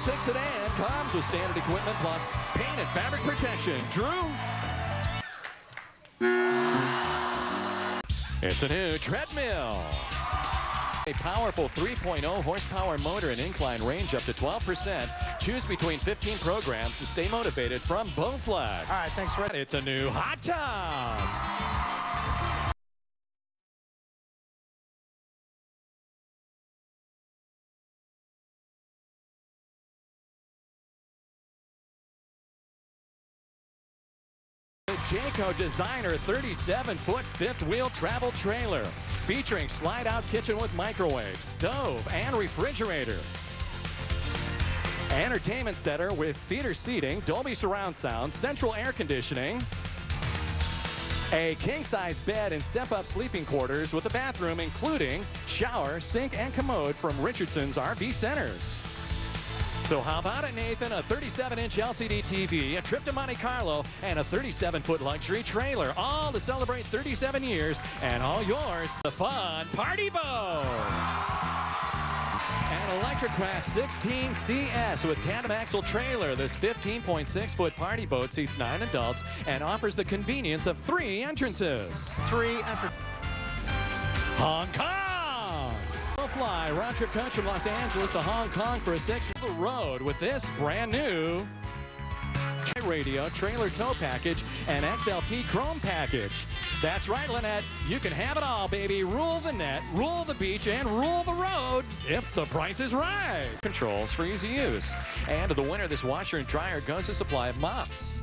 36 sedan comes with standard equipment plus paint and fabric protection. Drew? It's a new treadmill. A powerful 3.0 horsepower motor and incline range up to 12%. Choose between 15 programs to stay motivated from Bowflex. All right, thanks, Fred. It's a new hot tub. The Jayco Designer 37-foot fifth wheel travel trailer featuring slide-out kitchen with microwave, stove, and refrigerator. Entertainment center with theater seating, Dolby surround sound, central air conditioning, a king-size bed and step-up sleeping quarters with a bathroom including shower, sink, and commode from Richardson's RV Centers. So how about it, Nathan? A 37-inch LCD TV, a trip to Monte Carlo, and a 37-foot luxury trailer, all to celebrate 37 years, and all yours, the fun party boat. An Electra Craft 16 CS with tandem axle trailer. This 15.6-foot party boat seats nine adults and offers the convenience of three entrances. Three entrances. Hong Kong! Fly round trip coach from Los Angeles to Hong Kong for a six the road with this brand new radio, trailer tow package, and XLT Chrome package. That's right, Lynette. You can have it all, baby. Rule the net, rule the beach, and rule the road if the price is right. Controls for easy use. And to the winner, this washer and dryer goes a supply of mops.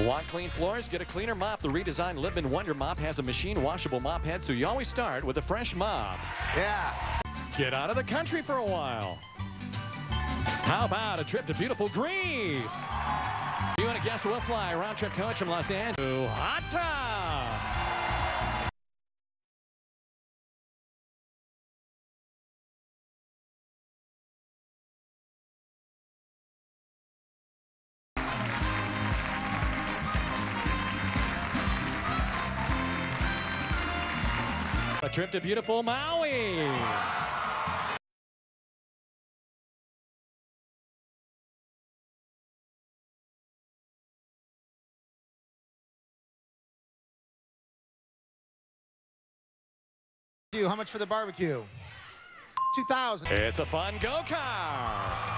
Want clean floors? Get a cleaner mop. The redesigned Libman Wonder Mop has a machine washable mop head, so you always start with a fresh mop. Yeah. Get out of the country for a while. How about a trip to beautiful Greece? You and a guest will fly round trip coach from Los Angeles to Hot Tub. A trip to beautiful Maui. How much for the barbecue? 2000 It's a fun go-kart.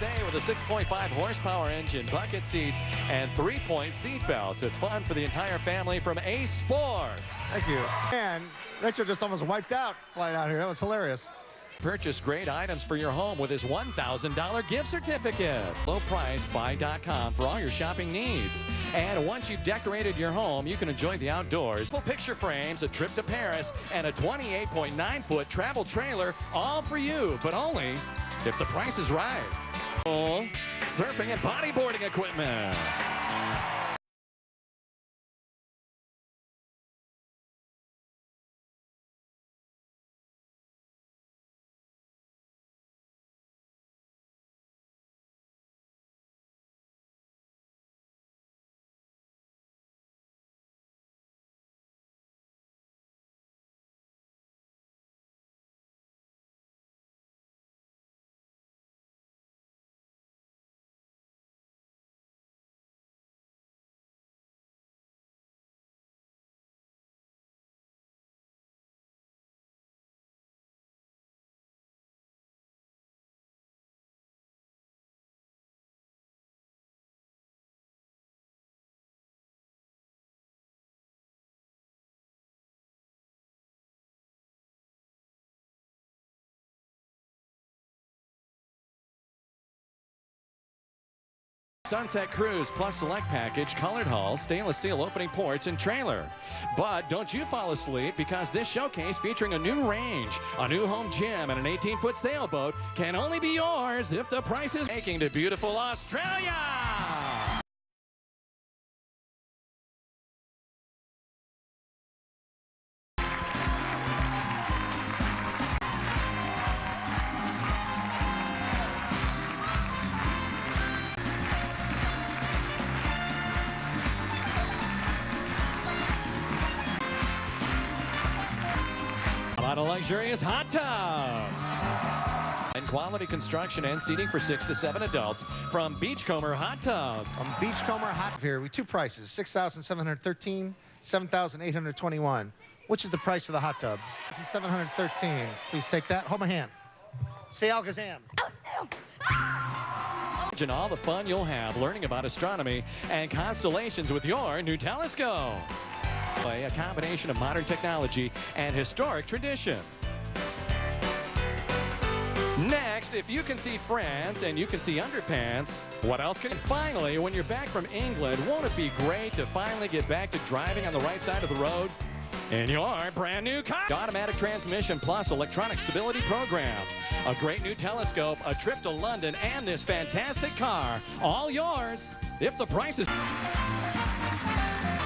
SA with a 6.5 horsepower engine, bucket seats, and three-point seat belts. It's fun for the entire family from Ace Sports. Thank you. And Rachel just almost wiped out flying out here. That was hilarious. Purchase great items for your home with his $1,000 gift certificate. Lowpricebuy.com for all your shopping needs. And once you've decorated your home, you can enjoy the outdoors. Full picture frames, a trip to Paris, and a 28.9 foot travel trailer, all for you, but only if the price is right. Surfing and bodyboarding equipment. Sunset Cruise plus select package, colored hull, stainless steel opening ports, and trailer. But don't you fall asleep because this showcase featuring a new range, a new home gym, and an 18-foot sailboat can only be yours if the price is making to beautiful Australia. How a luxurious hot tub? And quality construction and seating for six to seven adults from Beachcomber Hot Tubs. From Beachcomber Hot here, we two prices, 6713 7821 Which is the price of the hot tub? 713 Please take that. Hold my hand. Say Alakazam. Imagine all the fun you'll have learning about astronomy and constellations with your new telescope. Play a combination of modern technology and historic tradition. Next, if you can see France and you can see underpants, what else can? And finally, when you're back from England, won't it be great to finally get back to driving on the right side of the road? In your brand new car. Automatic transmission plus electronic stability program. A great new telescope, a trip to London, and this fantastic car. All yours if the price is.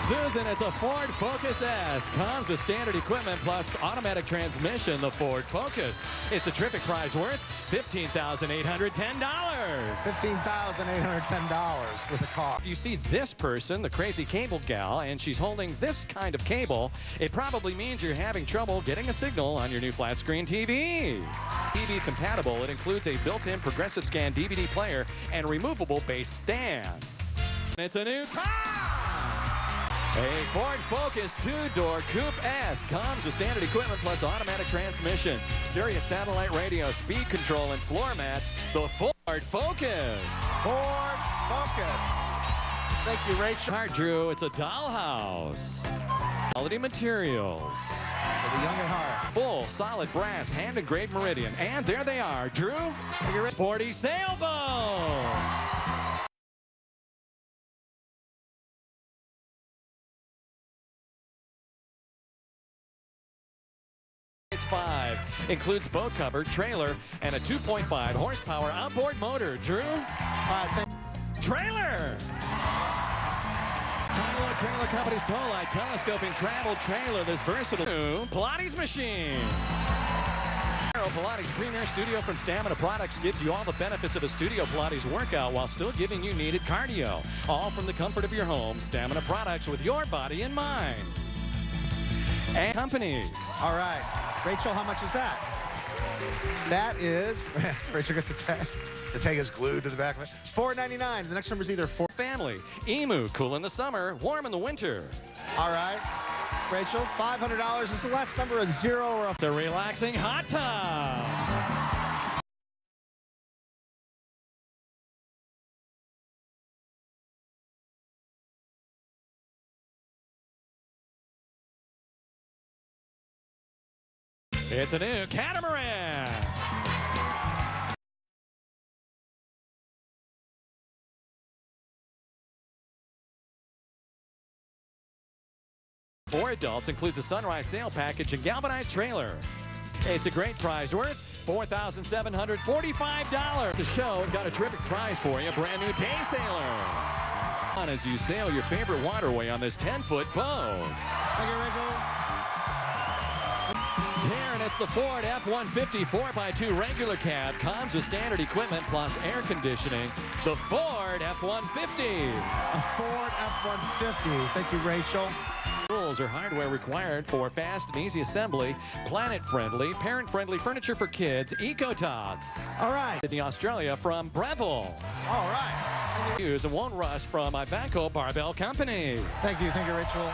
Susan, it's a Ford Focus S. Comes with standard equipment plus automatic transmission, the Ford Focus. It's a terrific prize worth $15,810. $15,810 with a car. If you see this person, the crazy cable gal, and she's holding this kind of cable, it probably means you're having trouble getting a signal on your new flat screen TV. TV compatible, it includes a built-in progressive scan DVD player and removable base stand. It's a new car! A Ford Focus two-door Coupe S comes with standard equipment plus automatic transmission, Sirius satellite radio, speed control, and floor mats. The Ford Focus. Ford Focus. Thank you, Rachel. Art Drew, it's a dollhouse. Quality materials. For the young at heart. Full, solid brass, hand engraved Meridian. And there they are, Drew. Sporty sailboat. It's five. Includes boat cover, trailer, and a 2.5 horsepower outboard motor. Drew? All right, thank Trailer! Hi-Lo Trailer Company's Towlite Telescoping Travel Trailer, this versatile new Pilates machine. Pilates Premier Studio from Stamina Products gives you all the benefits of a studio Pilates workout while still giving you needed cardio. All from the comfort of your home. Stamina Products with your body in mind. And companies. All right. Rachel, how much is that? That is, Rachel gets the tag. The tag is glued to the back of it. Four ninety nine. The next number is either four. Family. Emu, cool in the summer, warm in the winter. All right. Rachel, $500 is the last number, a zero or a It's a relaxing hot tub. It's a new catamaran. For adults includes a sunrise sail package and galvanized trailer. It's a great prize worth $4,745. The show got a terrific prize for you, a brand new day sailor. On as you sail your favorite waterway on this 10-foot boat. Thank you, Rachel. Taryn, it's the Ford F-150 4x2 regular cab. Comes with standard equipment plus air conditioning. The Ford F-150. A Ford F-150. Thank you, Rachel. Rules or hardware required for fast and easy assembly, planet-friendly, parent-friendly furniture for kids, Eco-Tots. All right. Sydney, Australia from Breville. All right. Use and won't rust from Ivanko Barbell Company. Thank you. Thank you, Rachel.